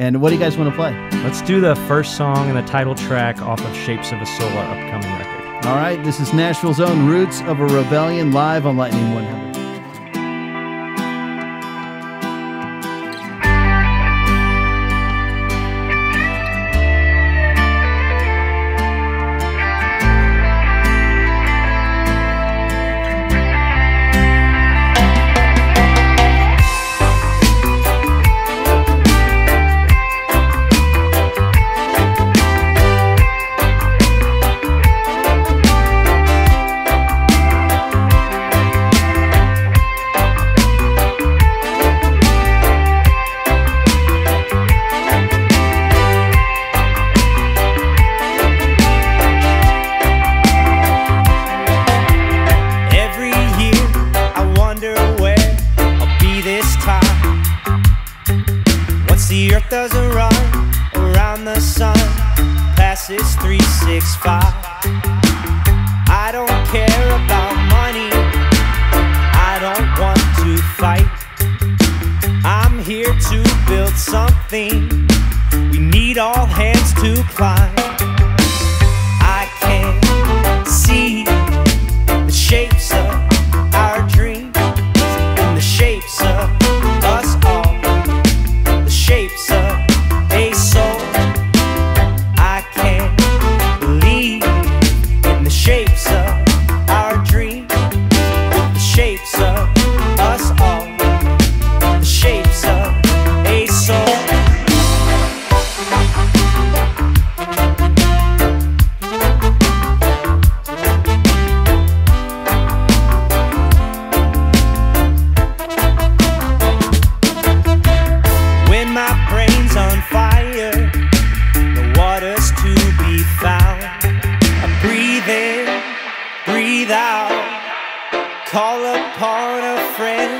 And what do you guys want to play? Let's do the first song and the title track off of Shapes of a Soul, our upcoming record. All right, this is Nashville's own Roots of a Rebellion live on Lightning 100. The earth doesn't run around the sun, passes 365. I don't care about money, I don't want to fight. I'm here to build something, we need all hands to climb. Out, call upon a friend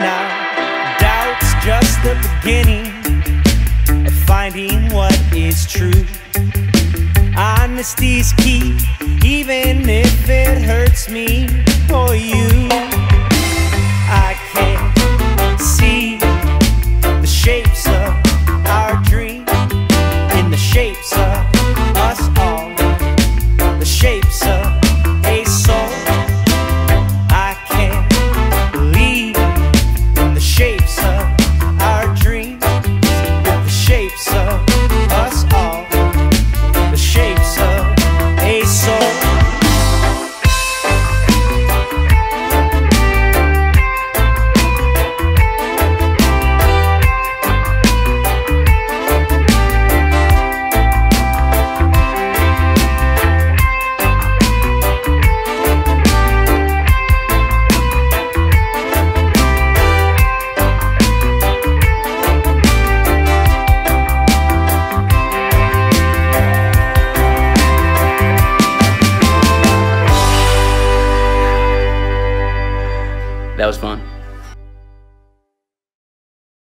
now. Doubt's just the beginning of finding what is true. Honesty's key, even if it hurts me or you. That was fun.